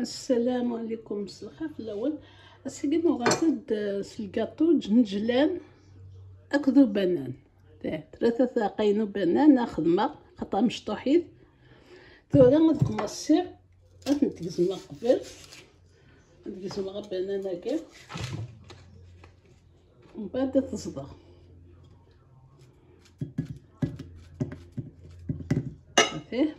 السلام عليكم. الصلحة في الأول السيد نغرد الكاطو جنجلان أكدو بنان. ثلاثة ثاقين بنان خدمة خطأ مشطوحيد. ثورا غتقمصير غتنتقزم قبل. نتقزم غا بنان هكا. ومن بعد تصدغ فيه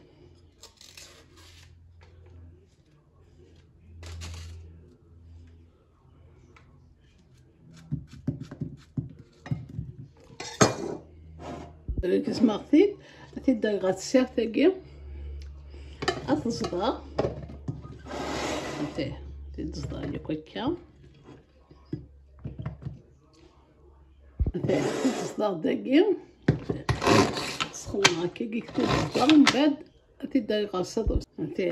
غثيت تيدا غتسير تاكي غتصدى انتي تيتصدى ياك هكا انتي تيتصدى داكي تسخن هكا كي تيتصدى من بعد تيدا غاصد انتي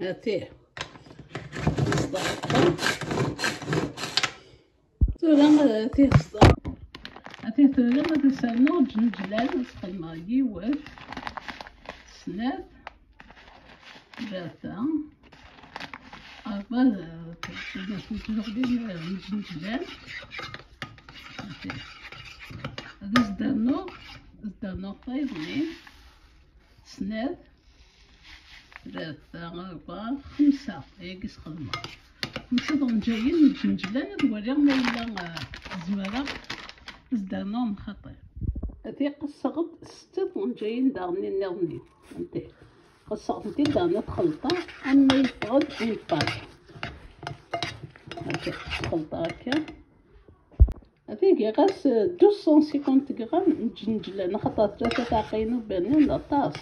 هاتيه تصدى هكا ثلاثة أربعة ثلاثة خمسة هي كيس نصدق جايين متجنجلان توري ما إلا زوارة زدانهم خطير هذه قصة ستة جايين داغني ناغني أنتي قصة انتي داغنا تخلطة أما يفقد ينفاض هاكا تخلطة هاكا هذه غاس دوسون سيكونت غرام متجنجلان خاطر ثلاثة تاقين وبانين لاطاس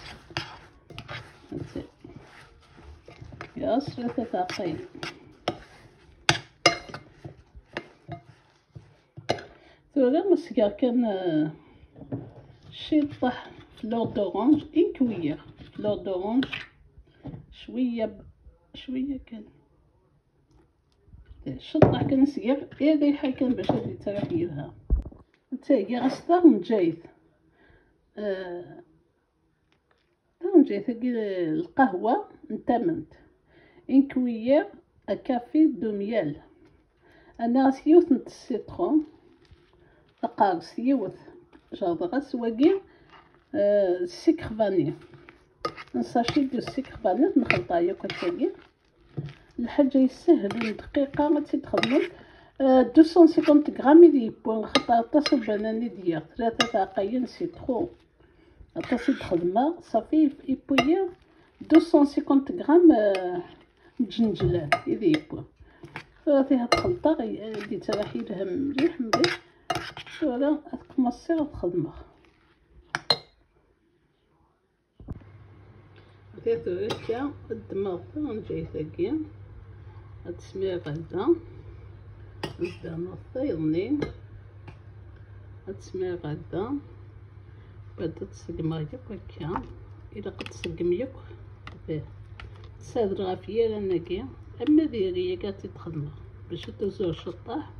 هانتي ياس ثلاثة تاقين ثورا مسكا كان شي طاح فلور دورانج ان كوير فلور دورانج شوية ب... شوية كان شطح كان سير اي ريحه كان باش هادي ترحيلها نتايا غاستار مجايد آه... مجايد القهوة نتمنت ان كوير كافي دو ميال. أنا سيوت نت السيترون تقارس يوث جاضغس وكي آه السكر فاني نساشي دو السكر فاني نخلطها ياك تاكي الحاجة يسهل دقيقة ما تخدموا آه 250 غرام دي بون خطا تصل بناني ديال ثلاثة تاقين سي ترو تصل خدمة صافي يبويا 250 غرام آه جنجلان يدي بون فيها الخلطة اللي تراحي لها مليح مليح. ولا تقمصي الخدمة بديت هكا الدماغ نجي ثاقي هاد السمير غدا. نطيضني هاد السمير غدا. بعد تسقم ياك هكا الا قد تسقم ياك تسادر غافيا لانكي أما ديري كاع تخدم باش تزور الشطاح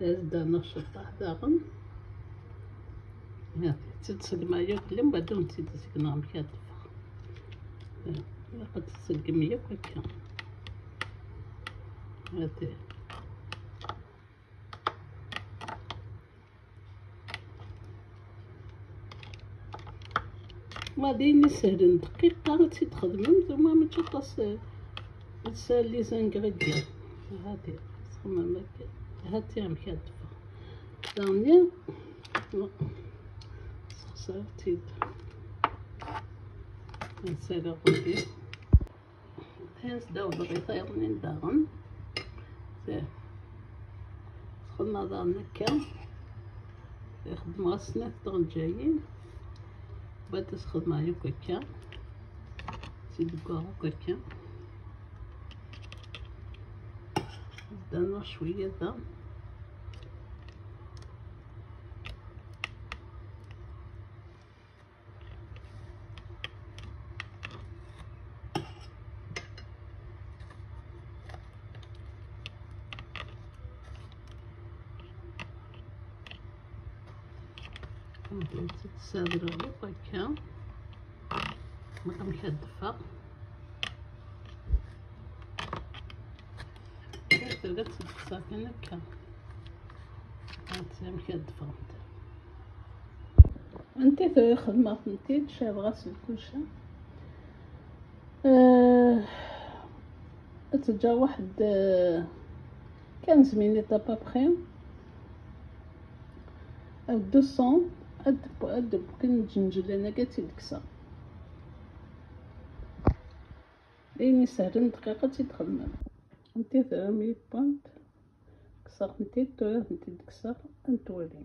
زدنا الشطاح داغن هاتي تتسق معايا كل من بعد نزيد تسقنا مكان الفخ قد تسق مية هكا هاتي غادي سهل دقيقة تزيد تخدمهم ثم ما تشطس تسال لي زانكريديان هادي تخمم هكا هاتي عم كاتفة دانيا خسرتي نسالي غودي هاز داو بغيطا يغني داغن سخنا داغن هكا يخدم غسنات داغن جايين بعد تخدم عليك هكا كواغوك هكا زدنا شوية دا تتصادر هكا مقام كدفا تلقى تدفا كان هكا هانت مكدفا انتي ثوي خدمة فهمتي تشاب غسل كلشي أه تجا واحد أه كنز مينيت ابابخي دوسون أدب أدب كن جنجل أنا قاتي الكسا لين يسهرن دقيقة تيدخل انتي ثرا مية بوانت كسر نتي تورا نتي دكسر انتوالي